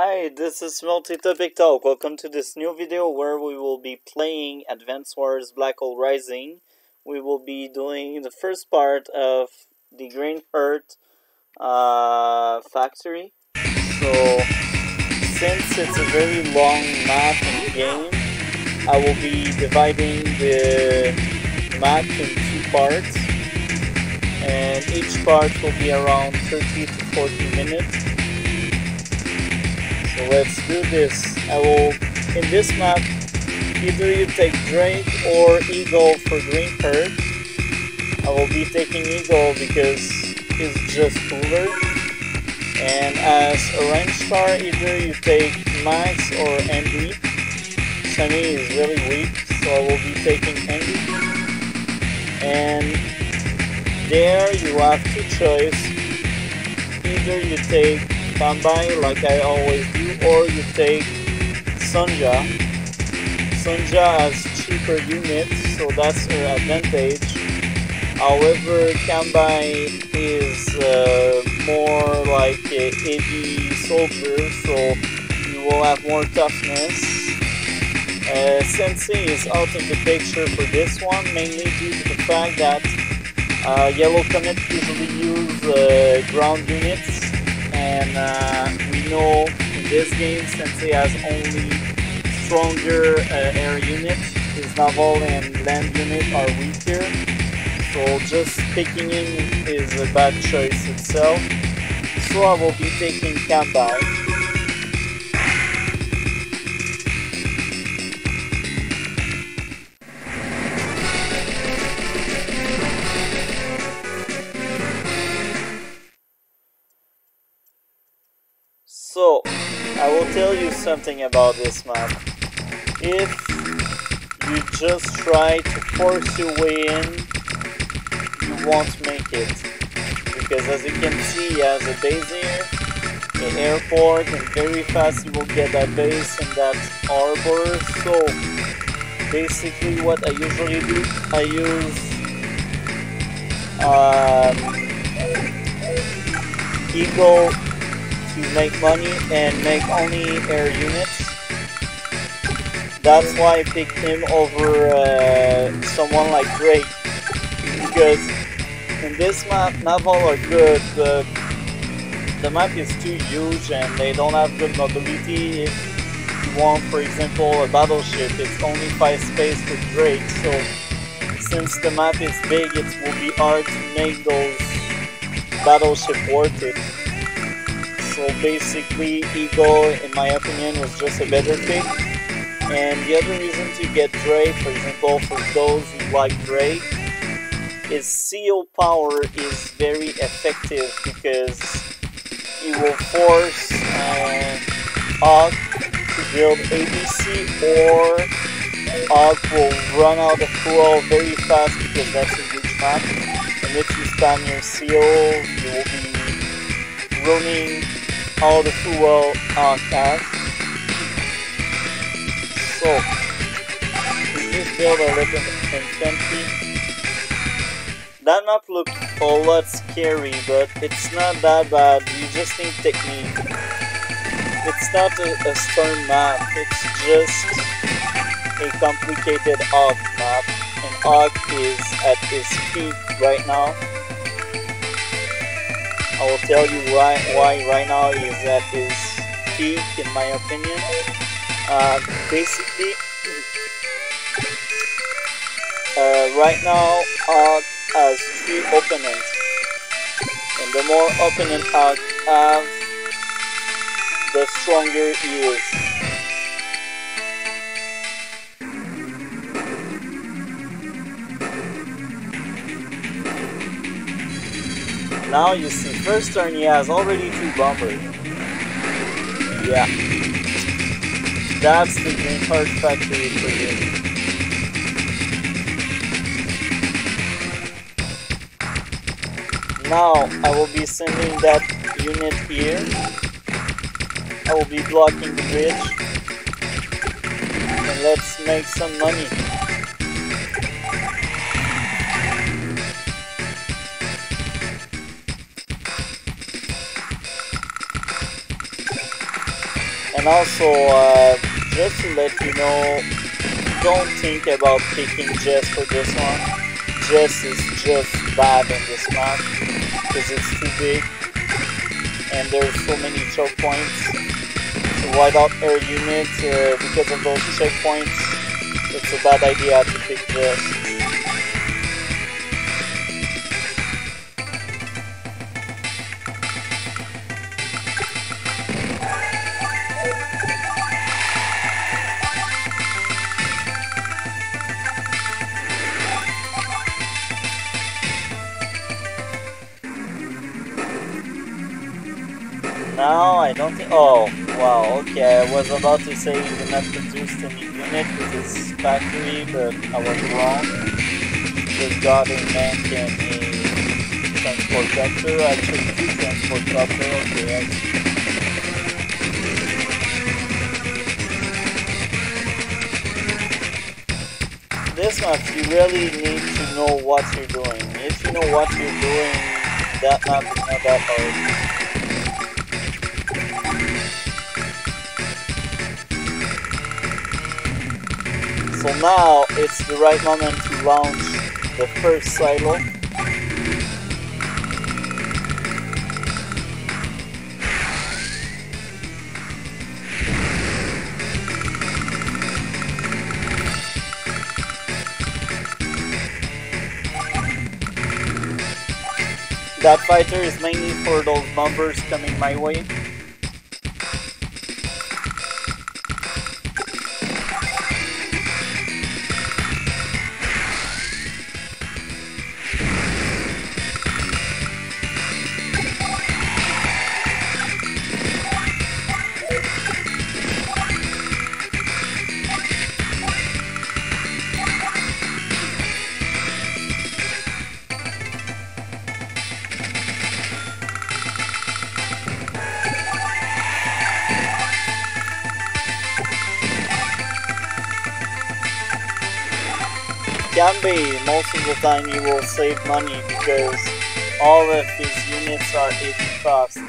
Hi, this is Multi-Topic Talk. Welcome to this new video where we will be playing Advance Wars Black Hole Rising. We will be doing the first part of the Green Earth uh, factory. So, since it's a very long map the game, I will be dividing the map in two parts. And each part will be around 30 to 40 minutes. So let's do this. I will, in this map, either you take Drake or Eagle for Green Earth. I will be taking Eagle because it's just cooler. And as Orange Star, either you take Max or Andy. Sunny is really weak, so I will be taking Andy. And there you have two choices. Either you take Kanbei like I always do or you take Sonja. Sonja has cheaper units so that's her advantage. However Kanbei is uh, more like a heavy soldier so you will have more toughness. Uh, Sensei is out of the picture for this one mainly due to the fact that uh, Yellow Comet usually use uh, ground units and uh, we know this game Sensei has only stronger uh, air units, his naval and land unit are weaker, so just picking him is a bad choice itself. So I will be taking Kanbei. Something about this map. If you just try to force your way in, you won't make it. Because as you can see, he has a base here, the airport, and very fast you will get that base and that harbor. So, basically what I usually do, I use um, Eagle to make money and make only air units. That's why I picked him over uh, someone like Drake. Because in this map, naval are good, but the map is too huge and they don't have good mobility. If you want, for example, a battleship, it's only 5 space with Drake. So since the map is big, it will be hard to make those battleship worth it. So basically, Eagle, in my opinion, was just a better pick. And the other reason to get Drake, for example, for those who like Drake, is CO power is very effective because it will force uh, to build APC or Og will run out of fuel very fast because that's a huge map. And if you spam your seal, you will be running all the fuel on cast. So, we just build a little infantry. That map looks a lot scary, but it's not that bad. You just need technique. It's not a, a map, it's just a complicated Og map. And Og is at his peak right now. I will tell you why, why right now is at his peak in my opinion. Uh, basically, uh, right now Og has three opponents. And the more opponent Og have, the stronger he is. Now you see, first turn he has already two bombers. Yeah. That's the Green Earth Factory for you. Now I will be sending that unit here. I will be blocking the bridge. And let's make some money. And also, uh, just to let you know, don't think about picking Jess for this one. Jess is just bad in this map because it's too big and there's so many choke points. To white out air units uh, because of those checkpoints, it's a bad idea to pick Jess. Don't think. Oh, wow. Okay, I was about to say he did not produce any unit with this factory, but I was wrong. Just got a Mank and a transport vector. Actually, two transport vector. Okay, I This map, you really need to know what you're doing. If you know what you're doing, that map is not that hard. So now it's the right moment to launch the first silo. That fighter is mainly for those bombers coming my way. The time you will save money because all of these units are 80 fast.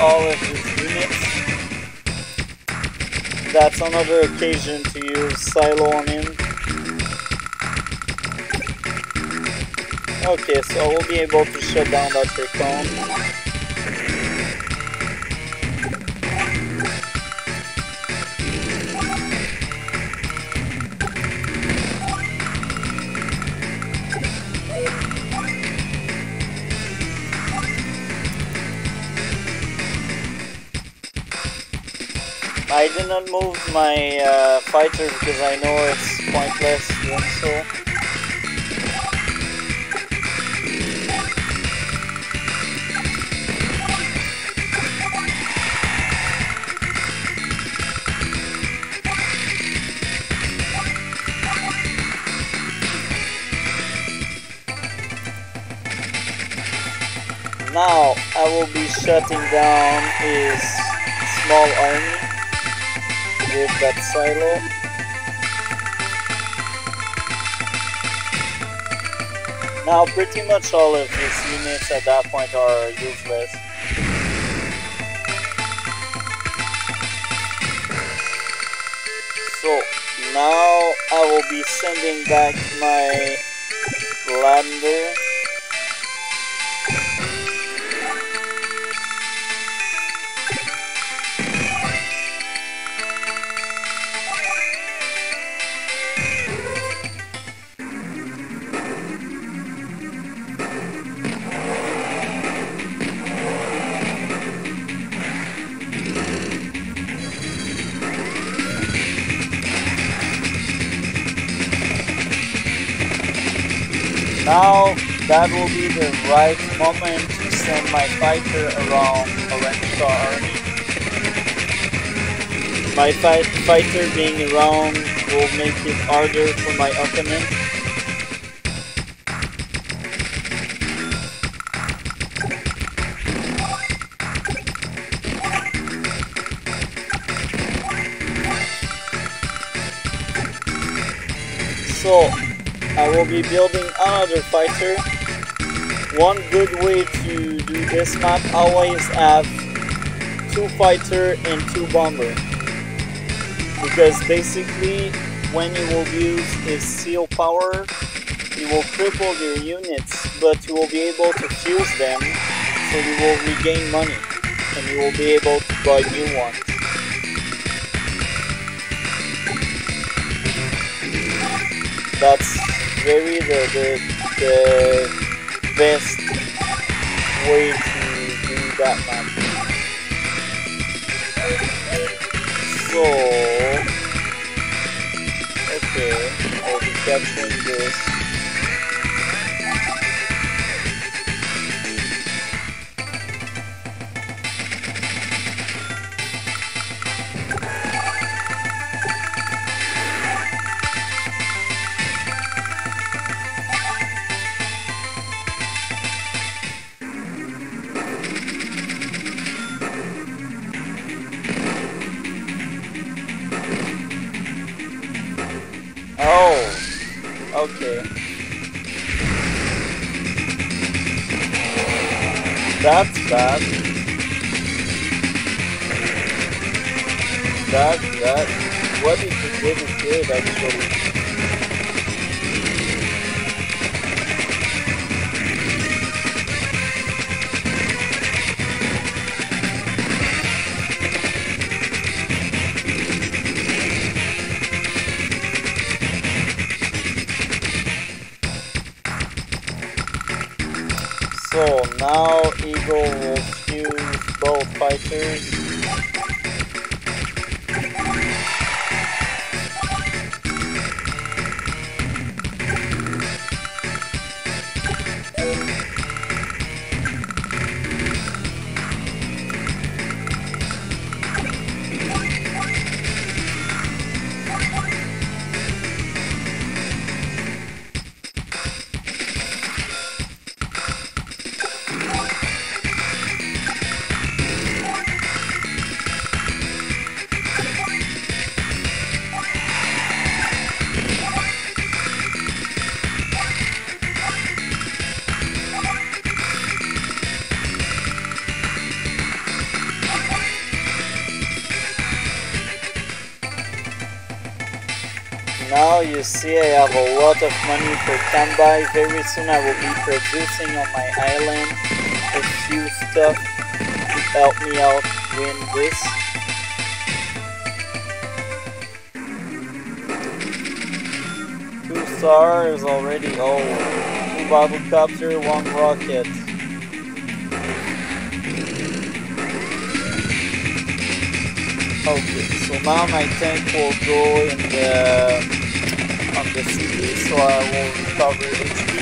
All of his units. That's another occasion to use silo on him. Okay, so we'll be able to shut down that recon. Did not move my uh, fighter because I know it's pointless doing so. Now I will be shutting down his small army with that silo. Now pretty much all of these units at that point are useless. So now I will be sending back my lander that will be the right moment to send my fighter around Army. My fight fighter being around will make it harder for my opponent. So, I will be building another fighter. One good way to do this map, always have two fighter and two bomber because basically when you will use his CO power you will cripple your units but you will be able to fuse them so you will regain money and you will be able to buy new ones. That's very the, the, the best way to do that map. So, okay, I'll be capturing this. That's bad. That, that, what is the is good actually. So now Eagle will fuse both fighters. You see I have a lot of money for Kanbei. Very soon I will be producing on my island a few stuff to help me out win this. Two stars already. Oh, two battle copter, one rocket. Okay, so now my tank will go in the on the city, so I will recover HP.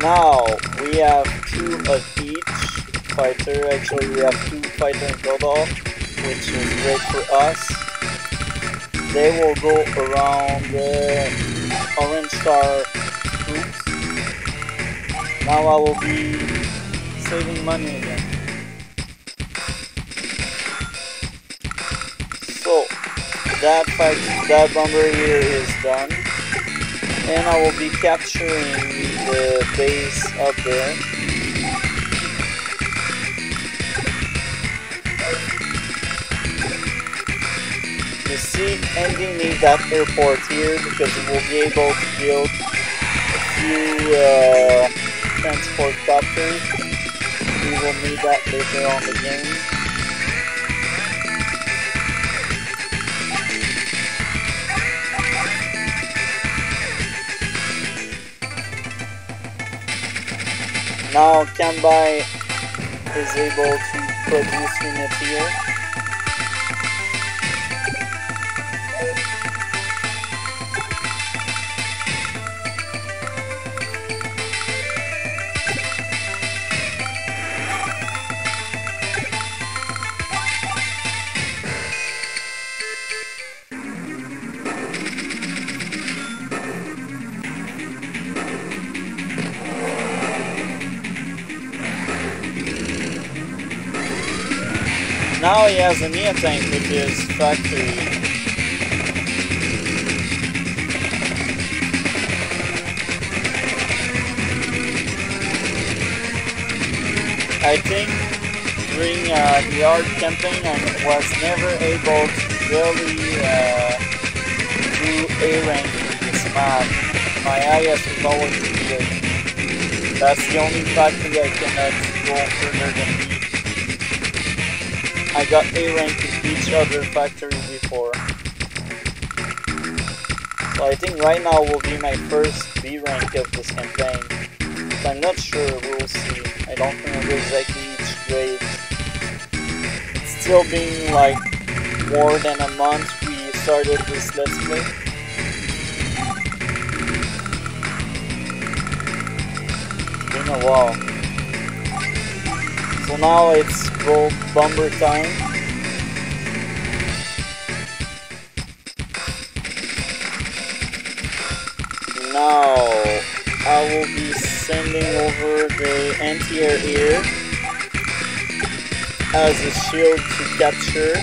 Now we have two of each fighter. Actually, we have two fighter in total, which is great for us. They will go around the orange star. Now I will be saving money again. So that fight, that bomber here is done and I will be capturing the base up there. You see, ending me that airport here because we will be able to build a few uh, transport copters. We will need that later on the game. Now Kanbei is able to produce units here. Now he has a near tank with his factory. I think during uh, the art campaign I was never able to really uh, do A rank in this map. My IS was always good. That's the only factory I cannot go further than B. I got A rank in each other factory before. So I think right now will be my first B rank of this campaign. But I'm not sure, we'll see. I don't remember exactly each grade. It's still being like more than a month we started this Let's Play. It's been a while. So now it's gold bomber time. Now I will be sending over the anti-air here as a shield to capture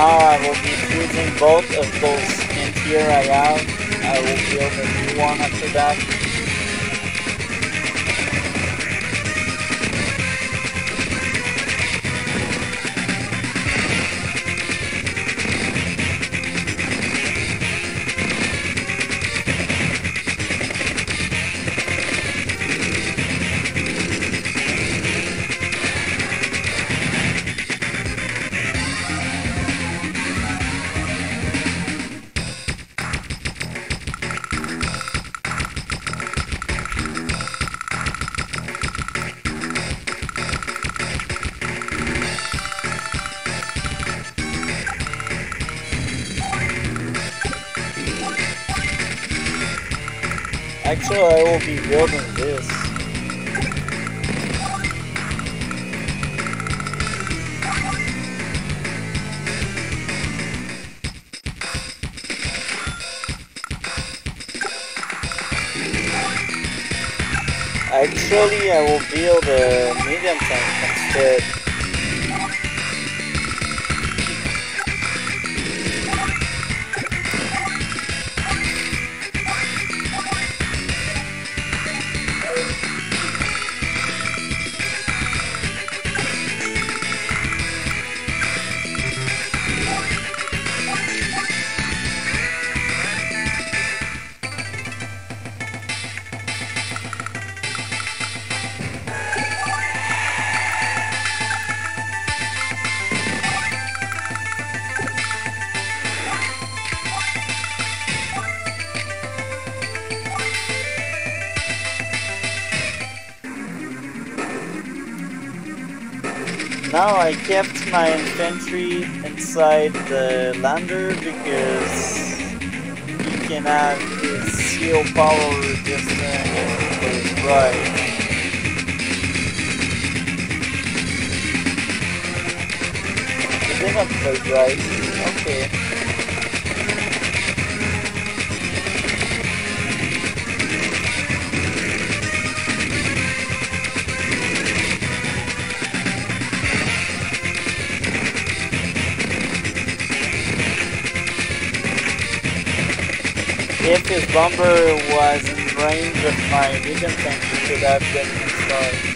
Now I will be fusing both of those in here I have. I will build a new one after that. Actually, I will build a medium tank instead. I kept my infantry inside the lander because he can have his CO power just uh, Right. You think I played right. Okay. His bomber was in range of my medium tank, he could have been installed.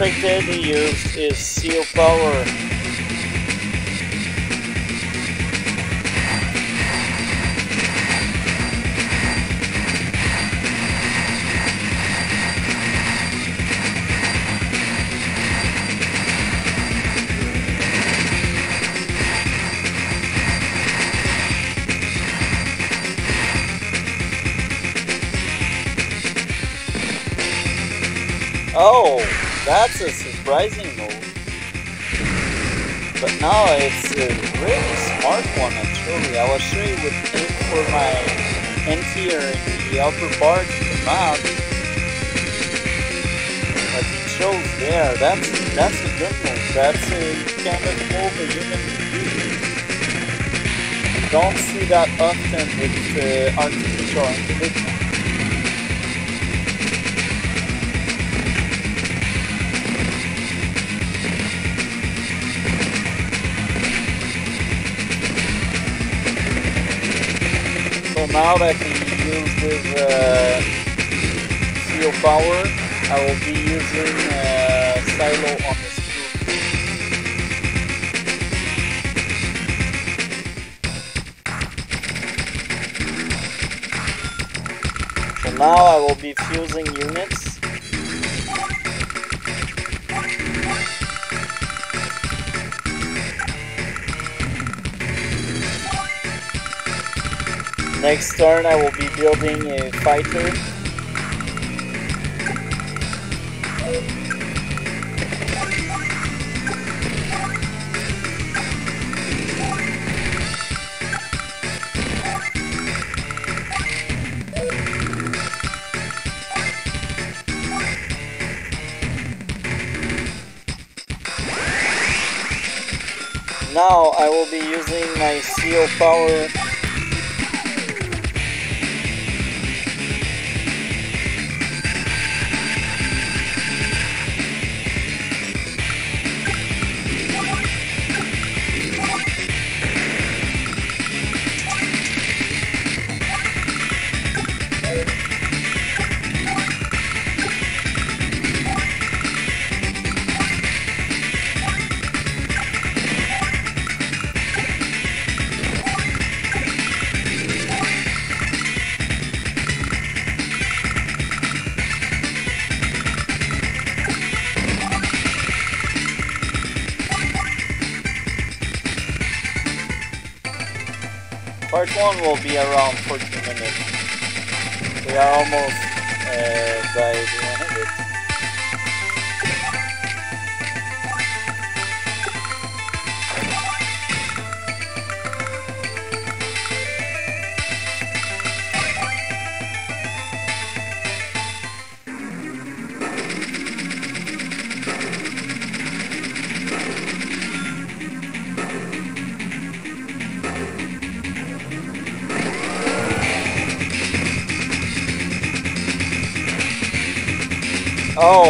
As expected, he use is CO power. That's a surprising move. But now it's a really smart one actually. I was sure it would aim for my anti-air in the upper part of the map. But it shows there. That's that's a good move. That's a kind of move a human can do. Don't see that often with uh, artificial intelligence. Now that he used his uh, CO power, I will be using uh, silo on the screw. So now I will be fusing units Next turn I will be building a fighter. Now I will be using my CO power part one will be around 14 minutes. We are almost uh, by the end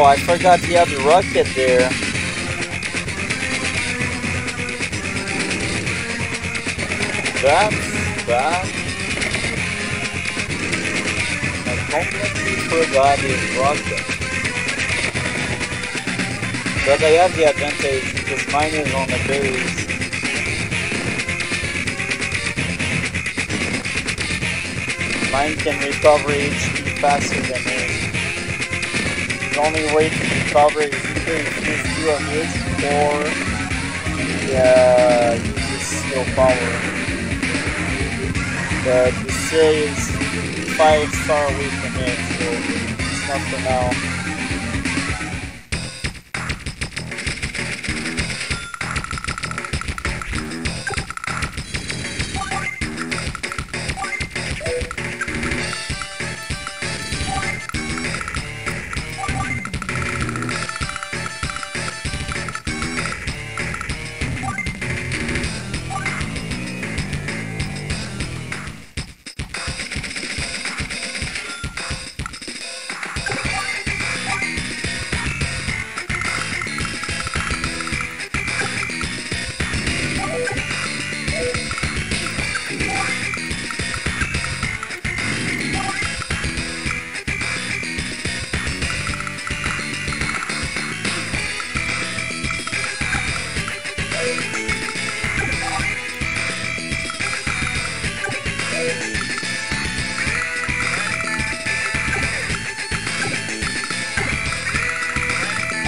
I forgot the rocket there. That's bad. I completely forgot his rocket. But I have the advantage because mine is on the base. Mine can recover HP faster than his the only way to recover is either infuse two of his or uh, use his skill power. But the is 5 star away from it, so it's not for now.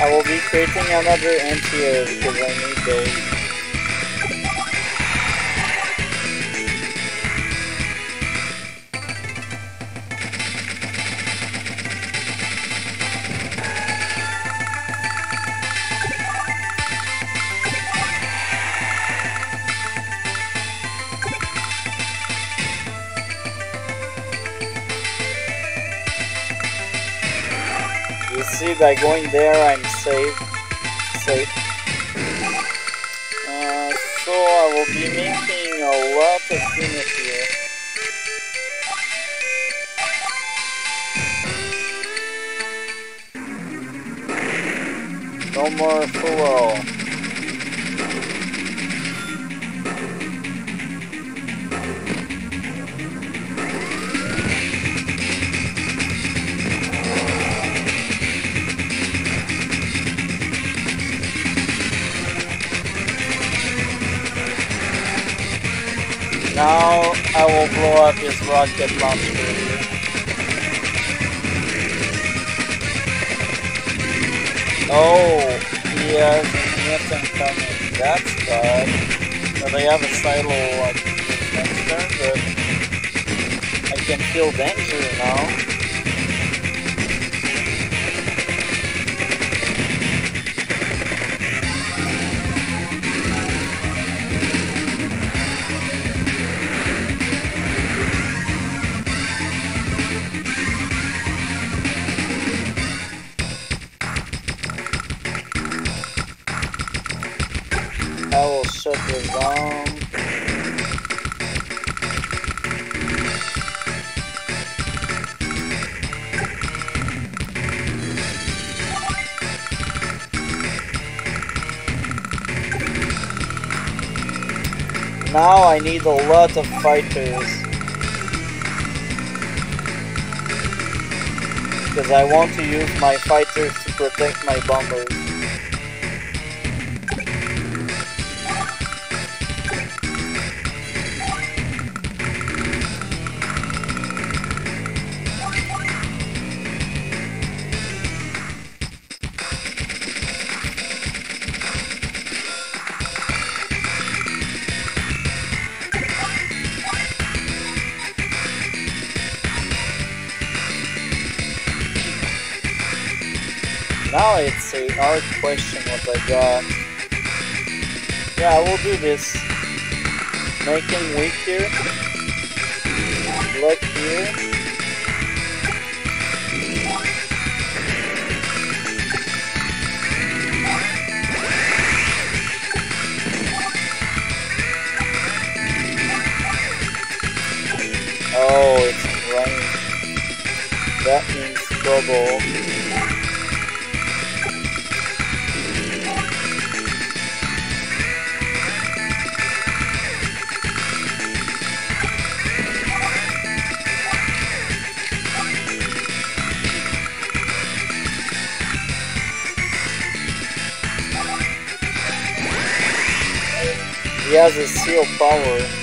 I will be creating another anti-air because I need those. By going there, I'm safe. Safe. Uh, so I will be making a lot of units here. No more fuel. Now I will blow up his rocket launcher. Oh, he has nothing coming. That's bad. But I have a silo like turn, but I can feel danger now. Down. Now I need a lot of fighters. Because I want to use my fighters to protect my bombers. Now it's a hard question what I got. Yeah, I will do this. Making weak here. Look here. Oh, it's raining. That means trouble. Has a CO power.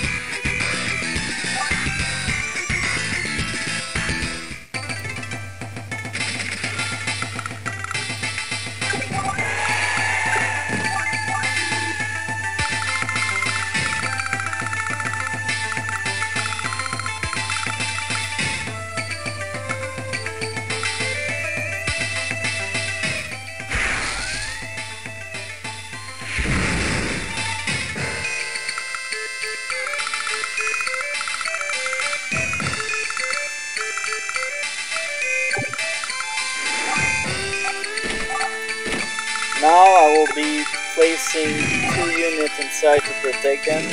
Two units inside to protect them.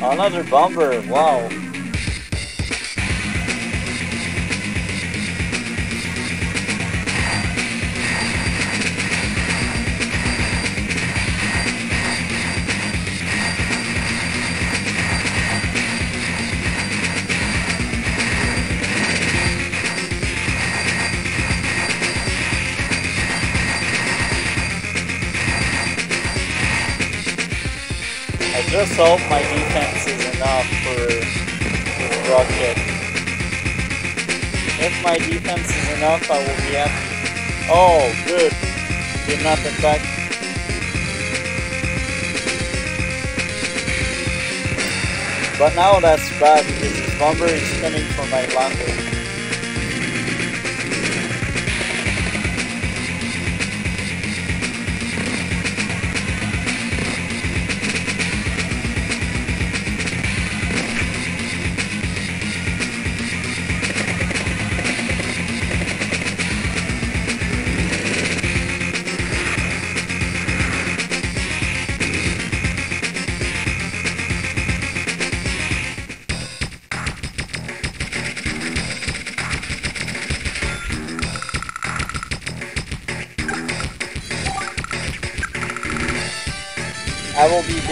Another bomber, wow. Just hope my defense is enough for rocket. If my defense is enough, I will be happy. Oh, good. Did not attack. But now that's bad because this bomber is coming from my lander.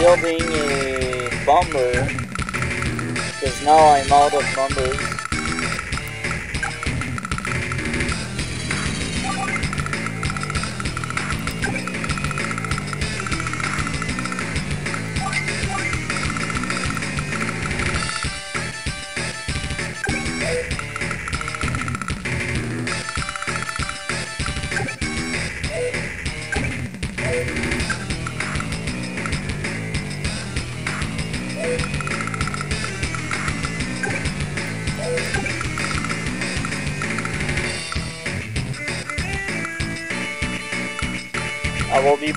Building a bomber because now I'm out of bombers.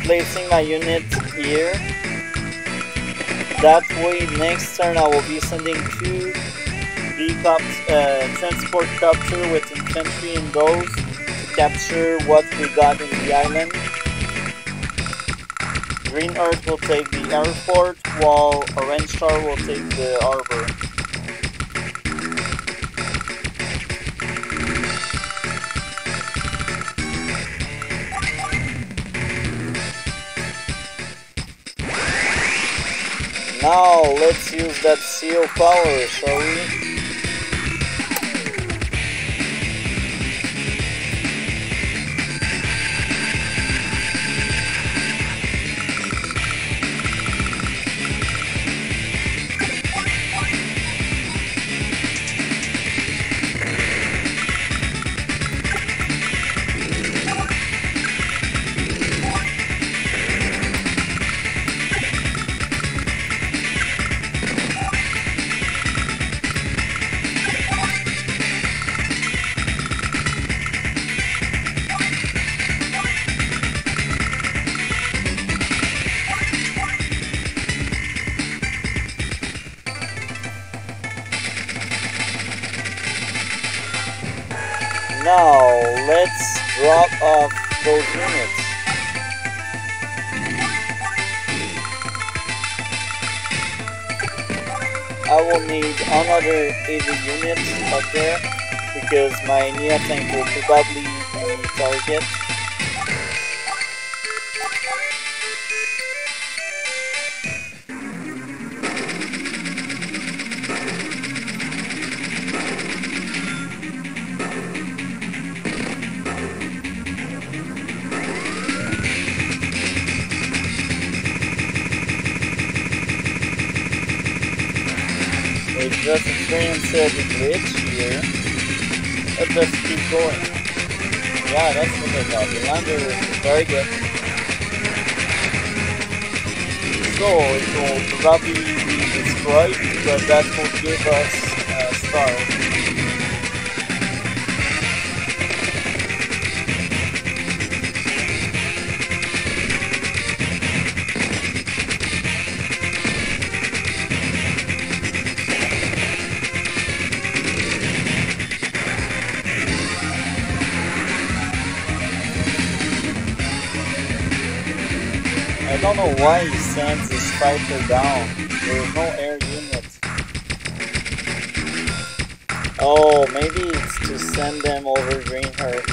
Placing my unit here. That way next turn I will be sending two uh, transport capture with infantry in those to capture what we got in the island. Green Earth will take the airport while Orange Star will take the harbor. Let's use that CO power, shall we? My Neotank will probably be target. Just experienced a glitch here. Let's just keep going. Yeah, that's what I thought. The lander is very good. So it will probably be destroyed, but that will give us uh, a star. Know why he sends his fighter down. There is no air unit. Oh, maybe it's to send them over Green Earth.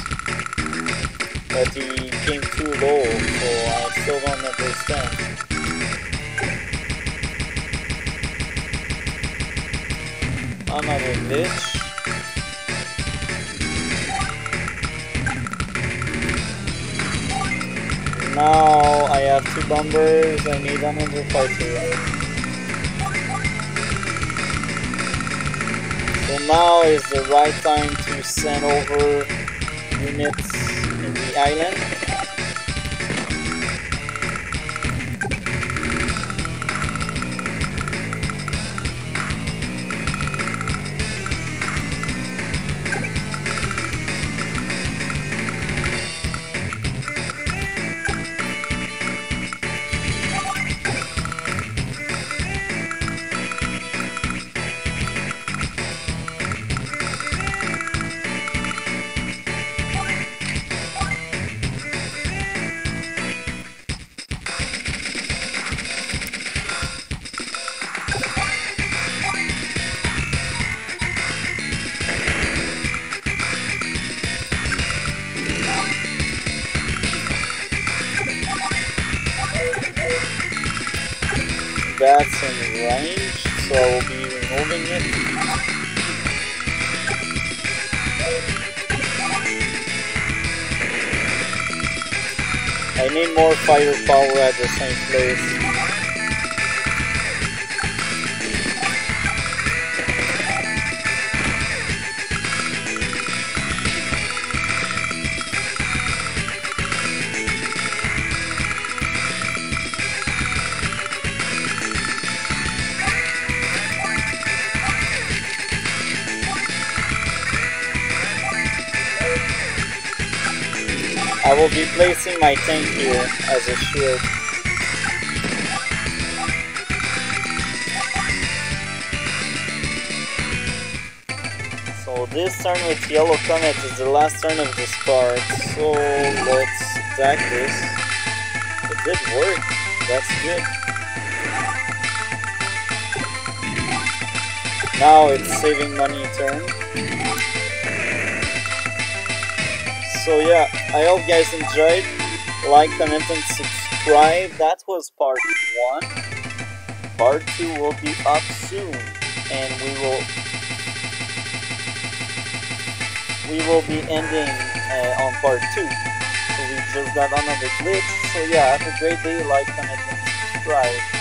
But he came too low, so I still don't understand. Another glitch. Now I have two bombers, I need another fighter. So now is the right time to send over units in the island. At the same place. I will be placing my tank here as a shield. This turn with Yellow Comet is the last turn of this part, so let's attack this. It did work, that's good. Now it's saving money turn. So yeah, I hope you guys enjoyed. Like, comment, and subscribe. That was part one. Part two will be up soon, and we will we will be ending uh, on part two. So we just got another glitch. So yeah, have a great day. Like, comment, and subscribe.